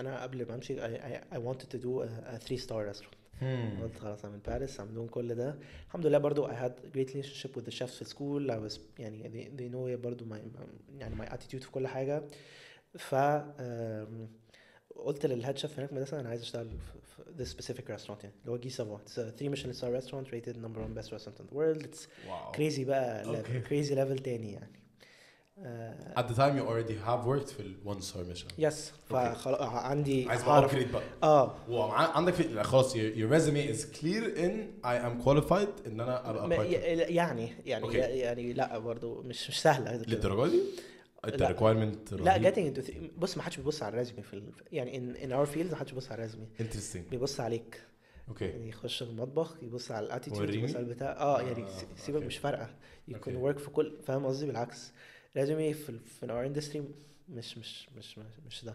أنا قبل ما امشي I, I, wanted to do a, a three star restaurant قلت خلاص in Paris I'm doing كل ده الحمد لله برضو I had great relationship with the chefs في school I was يعني they, they know برضو my يعني my attitude في كل حاجة ف um, قلت للهيد شيف هناك مدرسة أنا عايز اشتغل في this specific restaurant يعني اللي هو جي سافوا it's a three Michelin star restaurant rated number one best restaurant in the world it's واو crazy بقى Okay. level crazy level تاني يعني آه، at the time you already have worked في one star mission. yes فخلاص عندي عايز بقى upgrade بقى. آه. ومع عندك في لا، خلاص your, resume is clear in I am qualified إن أنا أبقى يعني يعني okay. يعني لا برضو مش مش سهلة. للدرجة دي؟ انت requirement لا into th- بص ما حدش بيبص على ال résumé في ال... يعني in, in our field ما حدش بيبص على ال résumé interesting. بيبص عليك. okay يعني يخش المطبخ يبص على ال attitude. يبص على البتاع. آه يعني آه، سيبك. مش فارقة. okay. work في كل فاهم قصدي؟ بالعكس. résumé في ال- في our industry مش مش مش مش, ده.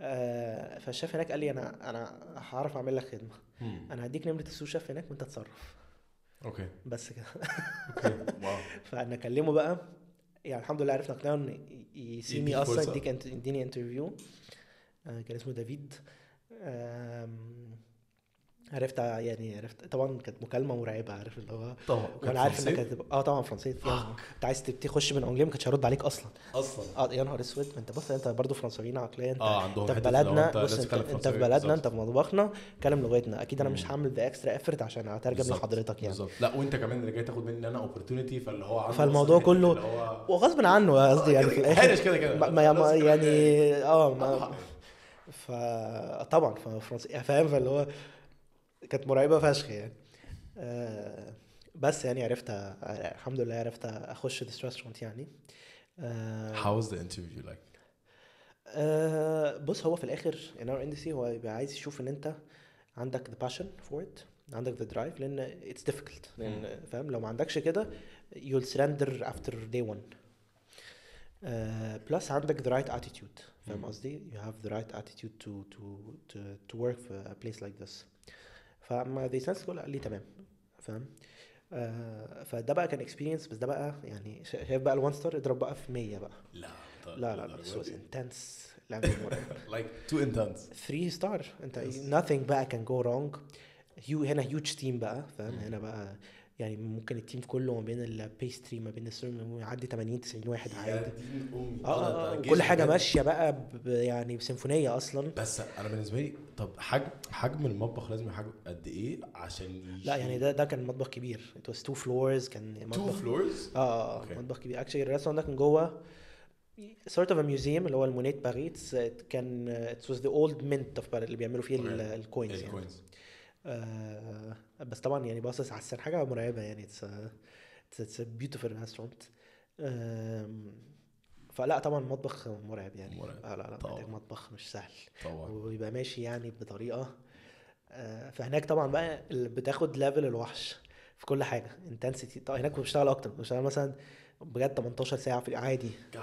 آه فالشيف هناك قال لي أنا أنا هعرف أعمل لك خدمة. مم. أنا هديك نمرة ال sous chef هناك وأنت تصرف okay. بس كده. okay. wow. فانا اكلمه بقى. يعني الحمد لله عرفنا اقنعه ان يديك أصلا. يديك يديني interview آه، كان اسمه دافيد. آم، عرفت يعني عرفت طبعا كانت مكالمة مرعبة عارف اللي هو طبعا وأنا عارف انك هتبقى آه طبعا فرنسيه أنت عايز تخش بإنجليزي ما كانش هيرد عليك أصلا. أصلا. آه يا نهار أسود. أنت بص أنت برضه فرنساويين عقليه انت آه عندهم أنت في بلدنا أنت بص انت, أنت في بلدنا. أنت في مطبخنا كلم لغتنا. أكيد أنا مش. هعمل the extra effort عشان أترجم. لحضرتك يعني. بالظبط. لا وأنت كمان اللي جاي تاخد مني أنا opportunity فاللي هو فالموضوع كله- هو وغصب عنه قصدي يعني في الآخر. harsh كده كده. يعني آه حق. فطبعا فرنسي فاهم؟ فاللي هو كانت مرعبه فشخ يعني آه، بس يعني عرفت الحمد لله عرفت اخش this restaurant يعني آه، How was the interview like? آه، بص هو في الآخر in our industry هو بيبقى عايز يشوف ان انت عندك the passion for it عندك the drive لأن it's difficult لأن فاهم لو ما عندكش كده you'll surrender after day one آه، plus عندك the right attitude فاهم. قصدي you have the right attitude to to to to work في a place like this فما sense قال لي تمام فاهم؟ آه، فده بقى كان experience بس ده بقى يعني شا- شايف بقى ال one star اضرب بقى في 100 بقى. لا لا لا لا this was intense لا مش مرعب like too intense. 3 star انت nothing بقى can go wrong. هيو هنا huge team بقى فاهم؟ هنا بقى يعني ممكن ال team كله ما بين ال pastry ما بين السيرم يعدي 80 90 واحد عادي. آه آه آه، كل حاجة. ماشية بقى يعني بسيمفونية أصلا. بس أنا بالنسبة لي طب حجم حجم المطبخ لازم حجم قد إيه عشان لا يعني ده ده كان مطبخ كبير. Was two floors كان two مطبخ floors آه آه okay. آه، مطبخ كبير. actually ال restaurant ده كان جوه sort of a museum اللي هو ال Monnaie de Paris كان it was the old mint of Paris اللي بيعملوا فيه. ال coins يعني. ال coins آه بس طبعا يعني باصص على السن حاجة مرعبة يعني it's it's beautiful restaurant فلا طبعا مطبخ مرعب يعني. مرعب. آه لا لا طبعا. محتاج مطبخ مش سهل. طبعا. ويبقى ماشي يعني بطريقة آه فهناك طبعا بقى اللي بتاخد level الوحش في كل حاجة intensity طبعا هناك بشتغل أكتر بشتغل مثلا بجد 18 ساعة في عادي. God.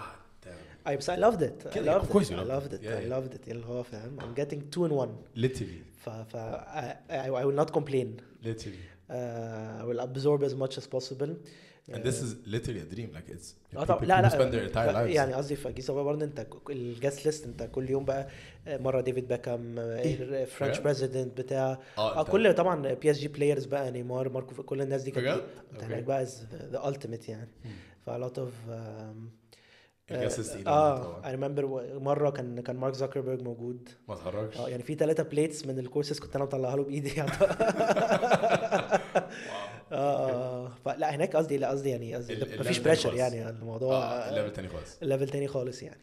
بس I loved it I loved it I loved it. Yeah, I loved it اللي هو فاهم I'm getting two in one literally ف ف I, I, I will not complain literally uh, I will absorb as much as possible and this is literally a dream like it's آه people, طبعا لا لا spend their entire lives يعني قصدي في جيزه برضه انت الجاست ليست انت كل يوم بقى آه، مره ديفيد باكام فرنش؟ بريزيدنت بتاع آه آه كل طبعا بي اس جي بلايرز بقى نيمار ماركو كل الناس دي كانت؟ انت. هناك بقى ذا التيميت يعني. ف a lot of um, آه. اي ريمبر مرة كان كان مارك زكربرج موجود. ما تهرجش. آه يعني في ثلاثة بليتس من الكورسز كنت أنا مطلعها له بإيدي. آه آه فلا هناك قصدي لا قصدي يعني قصدي مفيش pressure. يعني الموضوع. آه ال level تاني خالص. level تاني خالص يعني.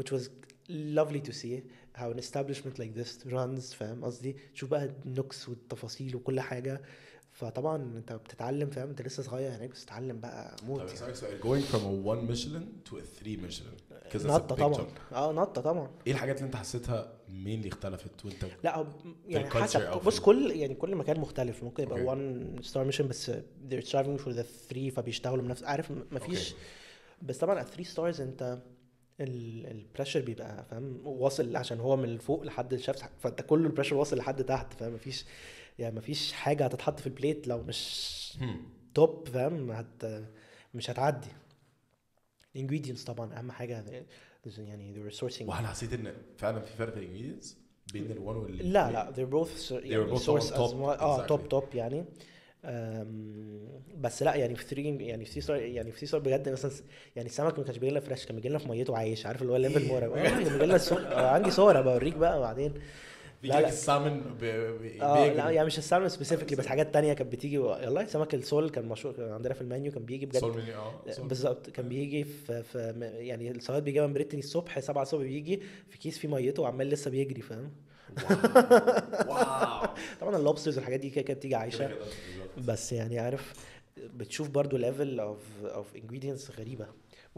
Which was lovely to see how an establishment like this runs فاهم قصدي؟ تشوف بقى ال tricks والتفاصيل وكل حاجة. فطبعا أنت بتتعلم فاهم؟ أنت لسه صغير هناك بس تتعلم بقى طب موت. يعني. اسالك سؤال. Going from a one Michelin to a three Michelin 'cause that's a نطة big طبعا. آه نطة طبعا. إيه الحاجات اللي أنت حسيتها مين اختلفت وأنت لا يعني حسب بص كل يعني كل مكان مختلف. ممكن يبقى okay. one star Michelin بس they're striving for the three فبيشتغلوا بنفس عارف؟ مفيش بس طبعا at 3 stars أنت ال pressure بيبقى فاهم؟ واصل عشان هو من فوق لحد الشيف فأنت كل ال pressure واصل لحد تحت فاهم؟ مفيش يعني مفيش حاجة هتتحط في ال plate لو مش. top فاهم؟ هت مش هتعدي. ال ingredients طبعا أهم حاجة يعني they were sourcing وهل حسيت إن فعلا في فرق في ال ingredients بين ال one وال لا لا they're both يعني sourced as آه top. top يعني. بس لا يعني في 3 يعني في 3 star يعني في 3 star بجد مثلا يعني السمك ما كانش بيجي لنا fresh كان بيجي لنا في ميته عايش عارف اللي هو level مرعب كان بيجي لنا الصور آه، عندي صور ابقى اوريك بقى بعدين. بيجي لا، لك لا. السلمون ب- ب- آه. لا يعني مش السلمون specifically بس حاجات تانية كانت بتيجي والله سمك ال sole كان مشهور كان عندنا في المنيو كان بيجي بجد sole meunière آه sole. بالظبط كان بيجي في, في يعني السواق بيجي من Brittany الصبح 7 الصبح بيجي في كيس فيه ميته وعمال لسه بيجري فاهم wow طبعا ال lobsters والحاجات دي كده بتيجي عايشة. بس يعني عارف بتشوف برضو level of of ingredients غريبة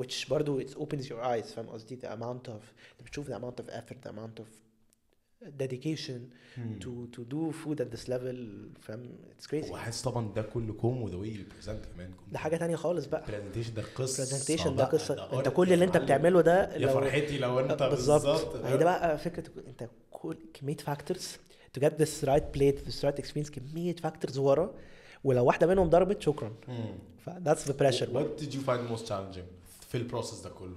which برضو it opens your eyes فاهم قصدي the amount of بتشوف the amount of effort the amount of dedication Hmm. to to do food at this level فاهم it's crazy. وحاسس طبعا ده كله كوم و the way you present كمان ده حاجة تانية خالص بقى. presentation ده قصة. Presentation ده بقى، قصة. انت كل اللي انت. بتعمله ده يا فرحتي لو انت بالظبط. هي ده بقى فكرة انت كل كمية factors to get this right plate this right experience كمية factors ورا ولو واحدة منهم ضربت شكرا. ف that's the pressure. بقى. What did you find most challenging في ال process ده كله؟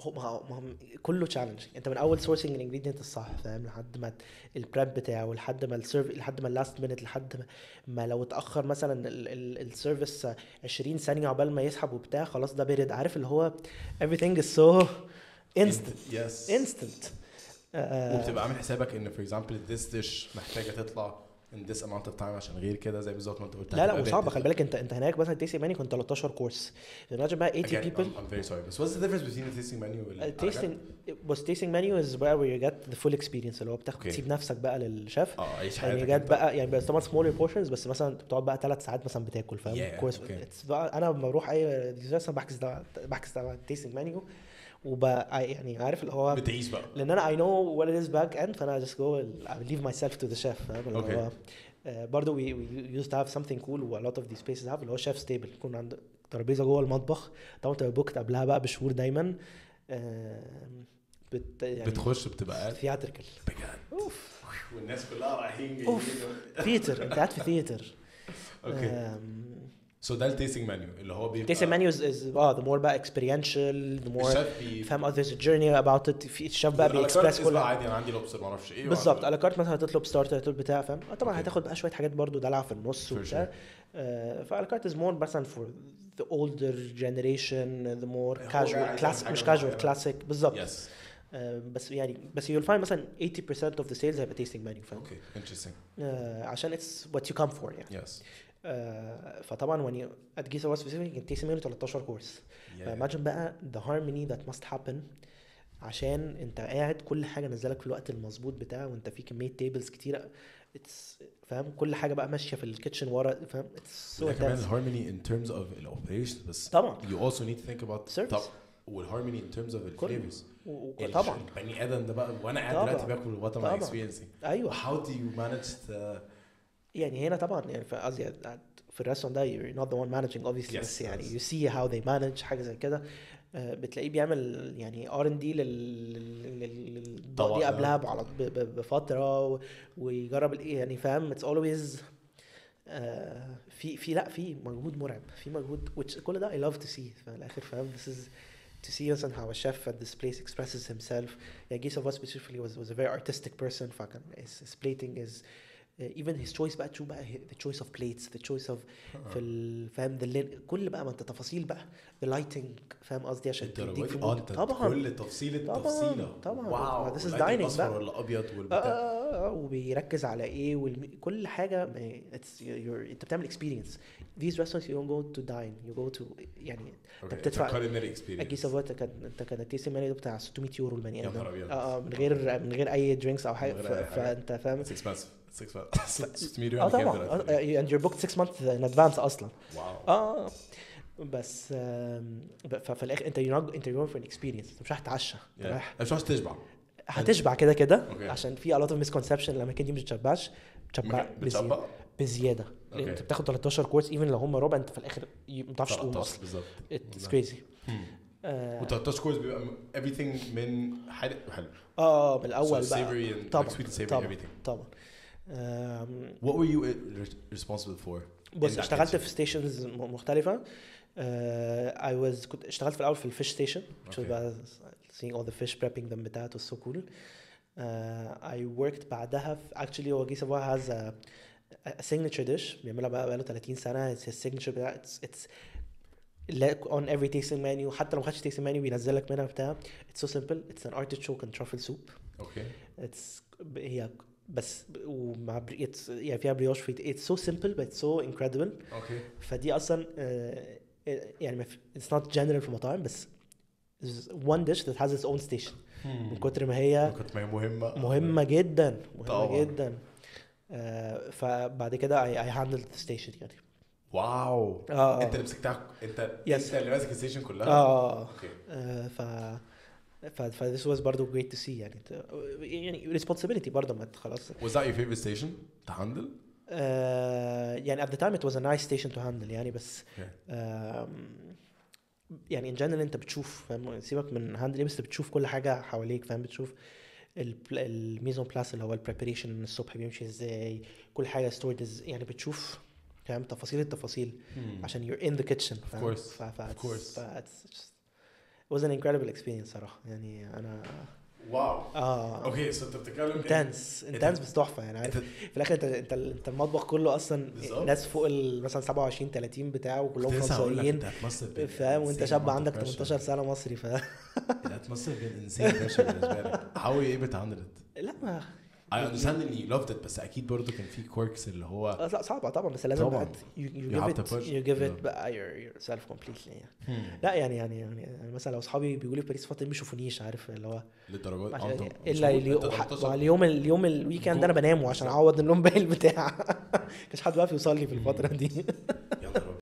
هو ما هو كله challenge انت من أول sourcing ال ingredient الصح فاهم؟ لحد ما ال prep بتاعه لحد ما ال serve لحد ما ال last minute لحد ما, ما لو اتأخر مثلا ال service 20 ثانية عقبال ما يسحب وبتاع خلاص ده برد عارف اللي هو everything is so instant. yes instant. آه، وبتبقى عامل حسابك إن for example this dish محتاجة تطلع in this amount of time عشان غير كده زي بالظبط ما انت قلت لا لا وصعب bad. خلي بالك انت انت هناك مثلا tasting menu كنت 13 course imagine بقى 80 Again, people I'm, very sorry بس what's the difference between the tasting menu وال tasting بص tasting menu is where you get the full experience اللي هو بتاخد Okay. تسيب نفسك بقى للشيف آه عيش يعني جت. بقى يعني بس طبعا small portions بس مثلا بتقعد بقى ثلاث ساعات مثلا بتاكل فاهم Yeah, كويس okay. أنا لما بروح اي ديزرت بحجز بحجز ده ال tasting وبقى يعني عارف اللي هو بتعيش بقى. لأن أنا know what it is back end فأنا just go I leave myself to the chef فاهم؟ اللي. هو برضه we, we used to have something cool و a lot of these places have اللي هو chef's table يكون عند ترابيزة جوه المطبخ طبعا تبقى booked قبلها بقى بشهور دايما. آه، بس يعني بتخش بتبقى قاعد. theatrical بجد. والناس كلها رايحين جايين. of theater أنت قاعد في theater أوكي سو ده التيستنج منيو اللي هو بيبقى تيستنج منيوز از آه the more بقى more الشيف بي فاهم there's a journey about it. في الشيف بقى بيكسبرس كل عادي أنا عندي لوبستر ما أعرفش إيه بالظبط. على كارت مثلا هتطلب ستارتر هتطلب بتاع فاهم؟ طبعا Okay. هتاخد بقى شوية حاجات برضو دلع في النص وبتاع. فعلى كارت از مور مثلا generation the more هو casual عايز classic حاجة مش معينة. classic. بالظبط. يس آه بس يعني بس you'll find مثلا 80% of the sales هيبقى tasting menu فاهم؟ okay interesting آه عشان it's what you come for يعني. yes آه فطبعا when you at Guy Savoy specific tasting menu 13 course فimagine بقى the harmony that must happen عشان أنت قاعد كل حاجة نزلك في الوقت المظبوط بتاعه وأنت في كمية tables كتيرة. it's فاهم؟ كل حاجة بقى ماشية في ال kitchen ورا فاهم؟ it's so كمان ال harmony in terms of ال operation بس طبعا. you also need to think about Service. طب وال harmony in terms of ال flavors طبعا. البني آدم ده بقى وأنا قاعد. دلوقتي باكل I طبعا. experiencing أيوه. Do you manage to يعني هنا طبعا يعني في قصدي في ال restaurant ده you're not the one managing obviously Yes, بس يعني yes. you see how they manage حاجة زي كده آه، بتلاقيه بيعمل يعني R and D طبعاً، دي آه. قبلها ب- بفتره ويجرب ال- يعني فاهم it's always في في لا في مجهود مرعب في مجهود which كل ده I love to see في الآخر فاهم this is to see مثلا how a chef at this place expresses himself يعني Gisa Voss specifically was was a very artistic person فكان his, his plating is even his choice بقى تشوف بقى the choice of plates the choice of في ال- فاهم the lin- كل بقى ما انت تفاصيل بقى the lighting فاهم قصدي؟ عشان تديك في. انت طبعا. كل تفصيلة طبعاً، تفصيلة. طبعاً. واو واللايت dining الأصفر بقى. ولا ابيض آه، والبتاع. آه، آه، وبيركز على إيه والم... كل حاجة ما- it's, you're, انت بتعمل experience. These restaurants you don't go to dine you go to يعني أوكي بتدفع- أجي experience. سافوتا كان انت كان ماني بتاع 600 يورو أبيض. آه من غير من غير أي درينكس أو حاجة. فأنت فاهم؟ It's expensive It's expensive 600 آه يعني كام طبعا. دلوقتي؟ آه، and you're booked 6 months in advance أصلا. واو آه. بس ففي الآخر أنت you're not- أنت for an experience. أنت مش رايح تتعشى. رايح مش عايز تشبع. هتشبع كده كده. عشان في a lot of misconception الأماكن دي مش بتشبعش بتشبع بزياده بزيادة. لأن. أنت بتاخد 13 course even لو هم ربع أنت في الآخر ما بتعرفش تقوم 13 أصلا. بالظبط. it's. crazy آه. و13 course بيبقى everything من حلو حلو. آه، من الأول بقى. طبعا طبعا طبعا. what were you uh, responsible for بص in that اشتغلت kitchen? في ستيشنز مختلفة اي واز كنت اشتغلت في الاول في الفيش ستيشن أوكي. بقى seeing all the fish prepping them بتاعت was so cool uh, I worked بعدها في actually هو جي سافوا has a, a signature dish بيعملها بقى بقاله 30 سنة it's his signature بتاع it's, it's لا- on every tasting menu حتى لو ما خدش tasting menu بينزل لك منها بتاع it's so simple it's an artichoke and truffle soup اوكي it's هي بس ومع بري- it's يعني فيها brioche في it's so simple but so incredible. okay فدي أصلا آه، يعني ما في- it's not general في المطاعم بس one dish that has its own station. من كتر ما هي كنت ما هي مهمة. مهمة جدا مهمة طبعاً. جدا. آه، فبعد كده I handled the station يعني. wow آه. انت اللي مسكتها انت Yes. انت اللي ماسك ال station كلها؟ آه. okay آه، ف ف this was برضه great to see يعني. يعني responsibility برضه ما خلاص. Was that your favorite station to handle? آه، يعني at the time it was a nice station to handle يعني بس okay آم، يعني in general انت بتشوف فاهم؟ سيبك من handle بس بتشوف كل حاجة حواليك فاهم؟ بتشوف ال mise en place اللي هو ال preparation الصبح بيمشي إزاي كل حاجة stored يعني بتشوف فاهم؟ تفاصيل التفاصيل عشان you're in the kitchen Of course. ف, ف, Of course. ف was an incredible experience صراحة. يعني أنا wow. آه. Okay so أنت بتتكلم intense intense بس تحفة يعني. عارف في الآخر انت انت أنت المطبخ كله أصلا. ناس فوق مثلا 27 30 بتاعه وكلهم فرنساويين فاهم؟ وأنت شاب عندك 18 سنة مصري ف have been insane pressure بالنسبة لك. How were you able to handle it لا ما I understand ان you loved it بس أكيد برضه كان في quirks اللي هو آه، لا صعبة طبعا بس لازم طبعاً. بقى to push. you give it Yeah. بقى your, yourself completely. يعني لا يعني يعني يعني مثلا لو أصحابي بيقولوا لي في باريس فتره ما بيشوفونيش عارف اللي هو للدرجات عشان- آه، إلا اليوم أنت 18 اليوم الويكند أنا بنامه عشان أعوض النوم باقي البتاع مش حد واقف يوصل لي في الفترة دي.